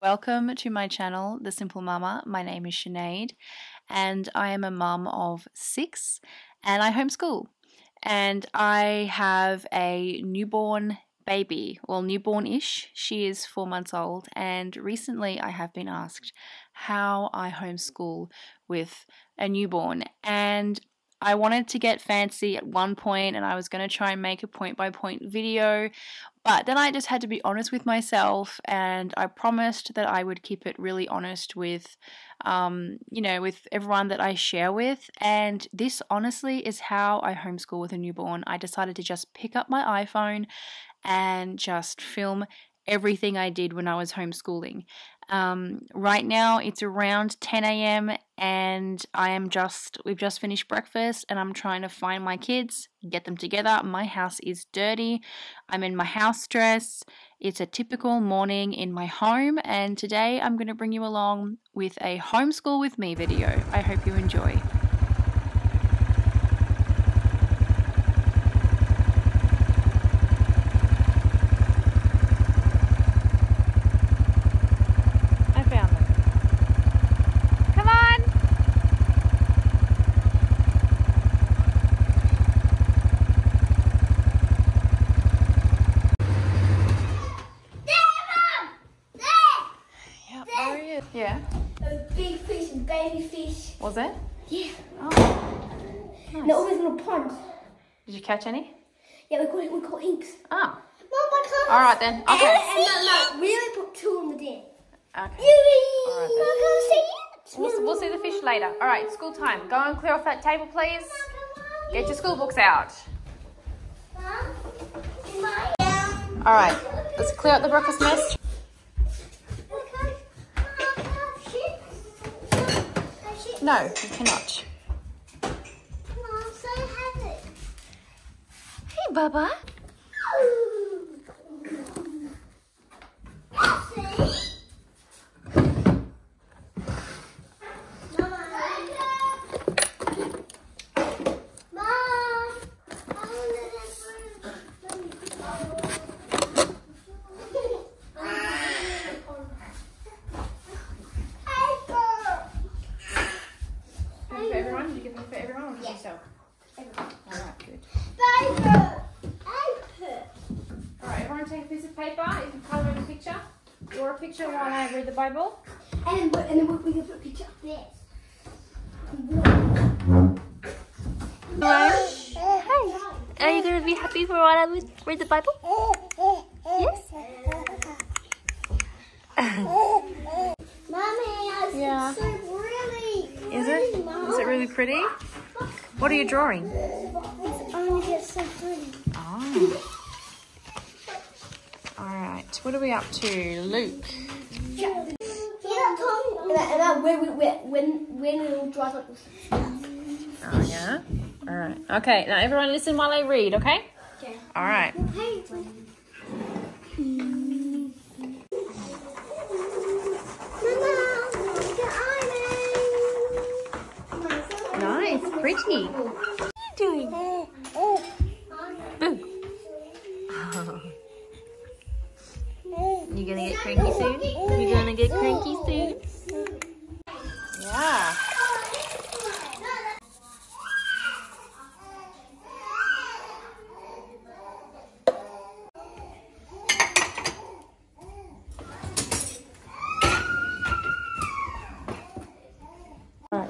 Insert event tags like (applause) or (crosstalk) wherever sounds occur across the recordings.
Welcome to my channel, The Simple Mamma. My name is Sinead, and I am a mum of six, and I homeschool. And I have a newborn baby, well, newborn ish. She is four months old, and recently I have been asked how I homeschool with a newborn. And I wanted to get fancy at one point and I was going to try and make a point by point video, but then I just had to be honest with myself and I promised that I would keep it really honest with, um, you know, with everyone that I share with. And this honestly is how I homeschool with a newborn. I decided to just pick up my iPhone and just film everything I did when I was homeschooling. Um, right now it's around 10 a.m. and I am just, we've just finished breakfast and I'm trying to find my kids, get them together. My house is dirty. I'm in my house dress. It's a typical morning in my home and today I'm going to bring you along with a homeschool with me video. I hope you enjoy. There. Yeah. A big fish and baby fish. Was it? Yeah. Oh. And all these little ponds. Did you catch any? Yeah, we call it, we call inks. Oh. Mom, I can't. All right then. Okay. and no, no, we only put two on the den. Okay. All right, then. see it. We'll, we'll see the fish later. All right, school time. Go and clear off that table, please. Get your school books out. All right, let's clear out the breakfast mess. No, you cannot. Mom, so heavy. Hey, Bubba. For everyone? Did you get them for everyone or just yourself? All right, good. All right, everyone take a piece of paper. You can colour in a picture. Draw a picture while I read the Bible. And then, and then we can put a picture up there. Uh, hi. Are you gonna be happy for while I would read the Bible? Yes. (laughs) Mommy, Yeah. so really Is it? Is it really pretty? What are you drawing? It's only gets so pretty. Oh. All right. What are we up to, Luke? Yeah, Tom. And that, when, when, when, when it all dries like this. Oh yeah. All right. Okay. Now everyone, listen while I read. Okay. Okay. All right. Hey, Nice. Pretty.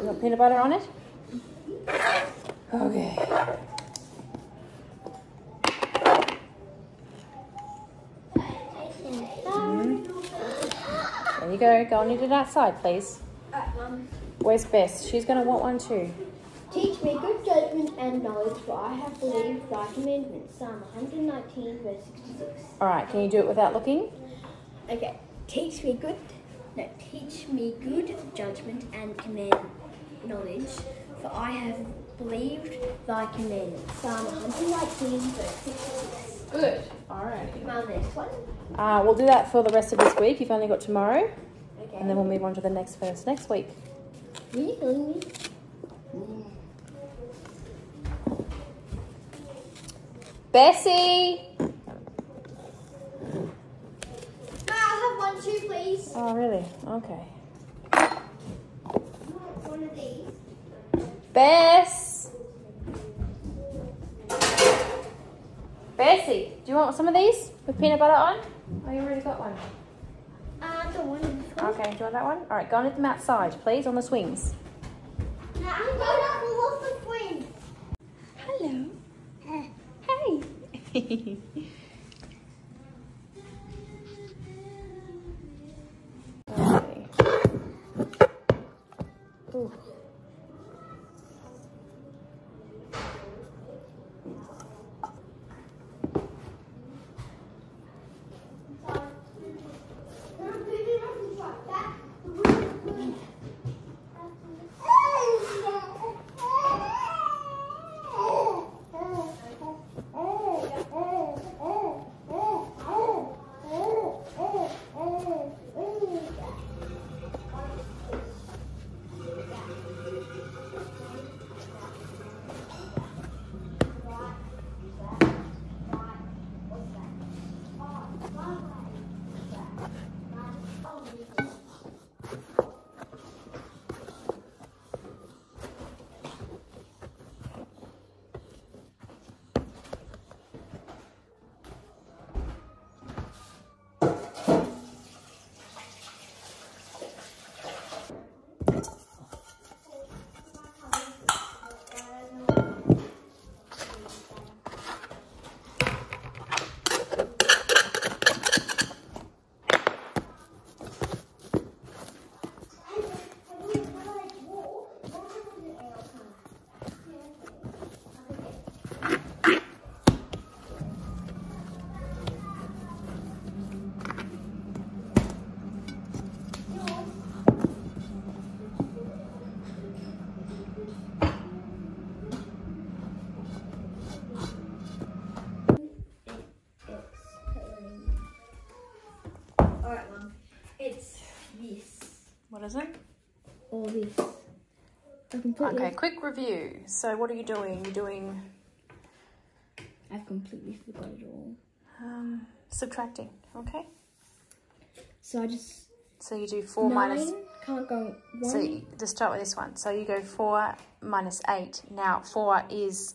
All right. You want peanut butter on it? Okay. There you go. Go and eat it outside, please. Where's Bess? She's going to want one too. Teach me good judgment and knowledge, for I have believed thy commandments. Psalm 119, verse 66. All right. Can you do it without looking? Okay. Teach me good. No, teach me good judgment and command knowledge, for I have believed thy commandments. Psalm 119, verse 66. Good. All right. Now next one. Uh, we'll do that for the rest of this week. You've only got tomorrow, Okay. and then we'll move on to the next verse next week. Really? Bessie. I have one too, please. Oh, really? Okay. One of these. Bess! Bessie, do you want some of these with peanut butter on? Oh, you already got one. Uh, the one Okay, do you want that one? All right, go and let them outside, please, on the swings. No, I'm going up and lost the friend. Hello. Hey. (laughs) (laughs) Or this. I've completely, Okay, quick review. So, what are you doing? You're doing I've completely forgot it all. um, subtracting, okay? So I just So, you do 4 nine minus can't go one. So you, let's start with this one. So you go four minus eight. Now four is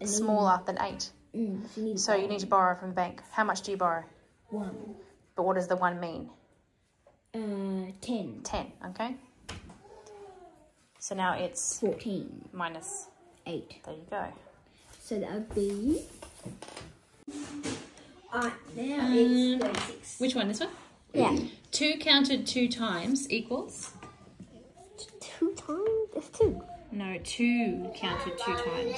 And smaller than eight. Mm, so you need So you need to borrow from the bank. How much do you borrow? one. But what does the one mean? Uh, ten. Ten, okay? So now it's Fourteen. minus, Eight. there you go. So that would be. Alright, now it's thirty-six. Which one, this one? Yeah. Two counted two times equals? Two times? There's two. No, two counted two times.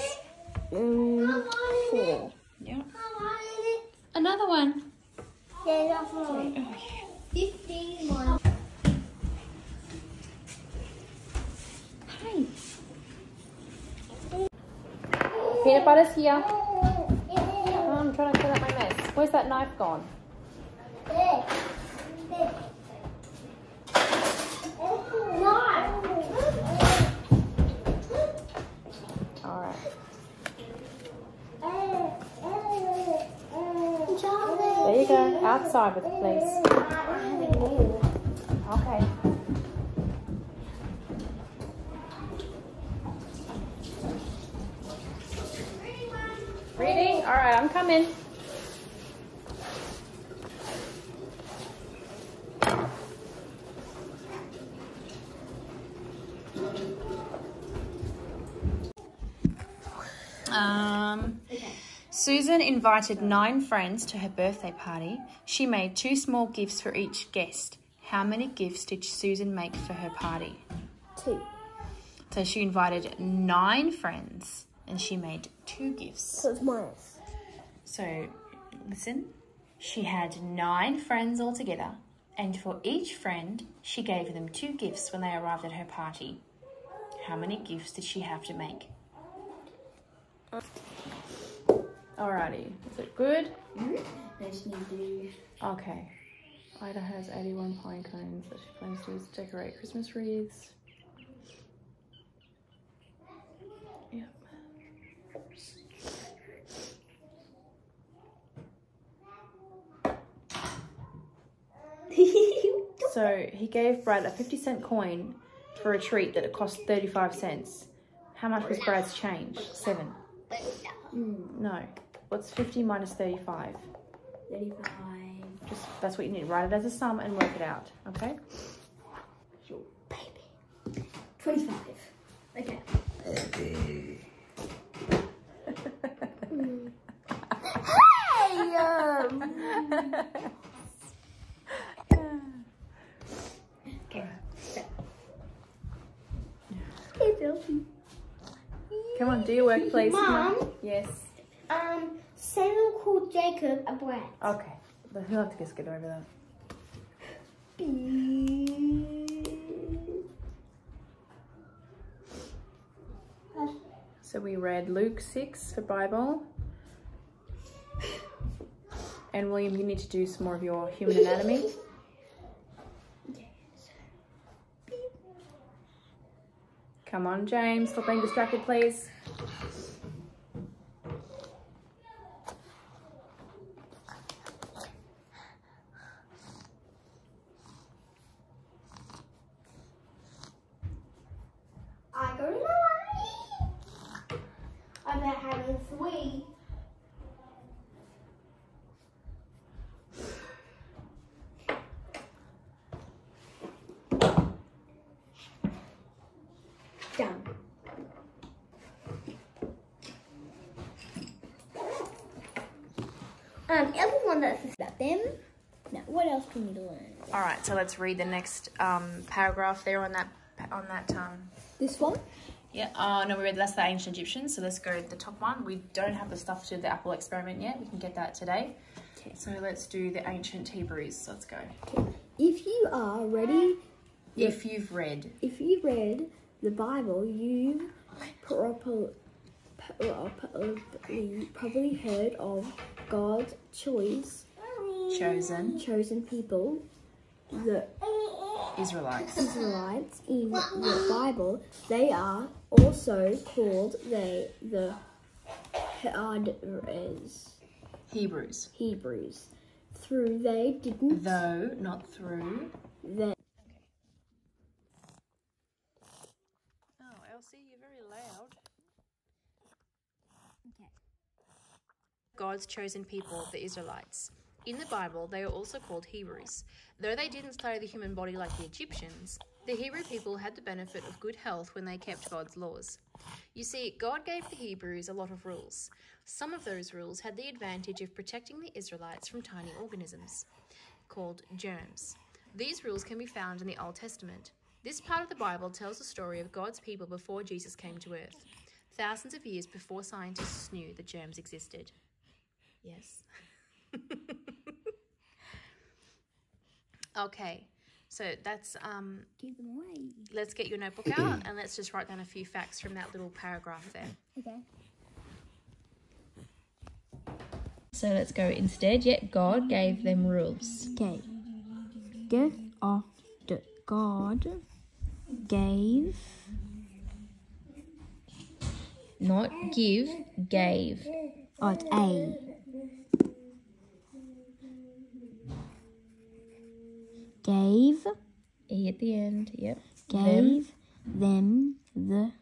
Um, four. Yeah. Another one. Yeah, that's four. Oh, yeah. Fifteen one. Peanut butter's here. Oh, I'm trying to clean up my mess. Where's that knife gone? There you go. Outside with it, please. Okay. All right, I'm coming. Um, Susan invited nine friends to her birthday party. She made two small gifts for each guest. How many gifts did Susan make for her party? Two. So she invited nine friends and she made two gifts. So it's minus. So listen, she had nine friends altogether, and for each friend, she gave them two gifts when they arrived at her party. How many gifts did she have to make? Alrighty, is it good? Need to. Okay. Ida has 81 pine cones that she plans to use to decorate Christmas wreaths. Yep. So he gave Brad a 50 cent coin for a treat that it cost 35 cents. How much was Brad's change? Seven. Hmm, no. What's 50 minus 35? 35. Just that's what you need. Write it as a sum and work it out. Okay? Your baby. 25. Okay. Hey! (laughs) (laughs) Um. okay. So. Hey, Sophie. Come on, do your work, please. Mom. Yes. Um, Samuel called Jacob a brat. Okay. But he'll have to just get over that. So we read Luke 6 for Bible. And William, you need to do some more of your human anatomy. Come on, James. Stop being distracted, please. I go to the I'm at having three. Done. Um, everyone that's about them. Now, what else can we learn? All right, so let's read the next um, paragraph there on that on that um, This one? Yeah, uh, no, we read that's the ancient Egyptians, so let's go to the top one. We don't have the stuff to do the Apple experiment yet. We can get that today. Okay. So let's do the ancient Hebrews. So Let's go. If you are ready If you've read, if you've read the Bible, you proper, probably, probably heard of God's choice, chosen chosen people, the Israelites. Israelites in the Bible. They are also called the the Hebrews. Hebrews. Hebrews. Through they didn't Though, not through. they Oh, Elsie, you're very loud. Okay. God's chosen people, the Israelites. In the Bible, they are also called Hebrews. Though they didn't study the human body like the Egyptians, the Hebrew people had the benefit of good health when they kept God's laws. You see, God gave the Hebrews a lot of rules. Some of those rules had the advantage of protecting the Israelites from tiny organisms called germs. These rules can be found in the Old Testament. This part of the Bible tells the story of God's people before Jesus came to earth, thousands of years before scientists knew that germs existed. Yes. (laughs) okay, so that's um. give them away. Let's get your notebook out and let's just write down a few facts from that little paragraph there. Okay. So let's go instead. Yet God gave them rules. Okay. Get off the God gave Not give, gave. oh it's A. Gave E at the end. Yep. gave them the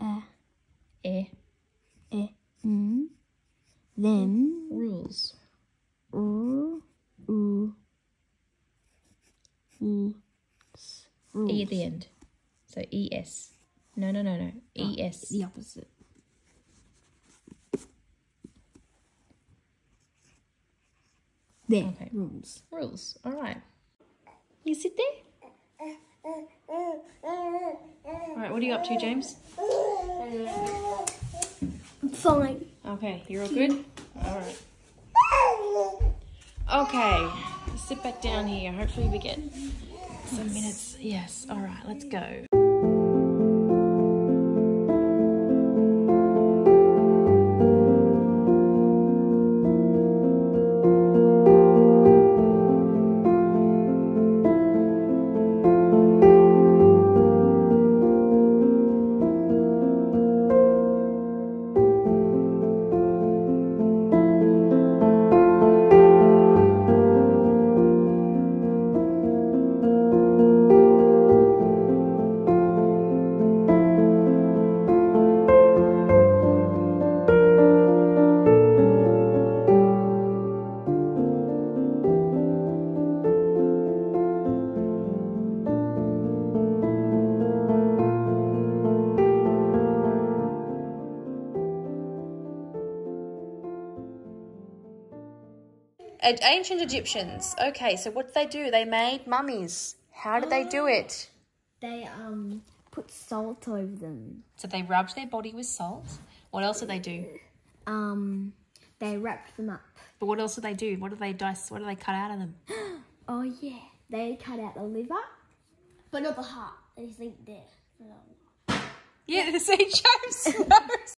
uh, E. uh, mm, them Rules. u u u E at the end. So E S. No, no, no, no. E S. the opposite. There, Okay. rules. Rules. All right. You sit there. All right, what are you up to, James? Fine. Okay, you're all good? All right. Okay, sit back down here. Hopefully, we get some minutes. Yes, all right, let's go. Ancient Egyptians. Okay, so what did they do? They made mummies. How did they do it? They um put salt over them. So they rubbed their body with salt. What else did they do? Um, they wrapped them up. But what else did they do? What did they dice? What did they cut out of them? (gasps) Oh yeah, they cut out the liver, but not the heart. They think there. Yeah, (laughs) the sea chokes. (laughs)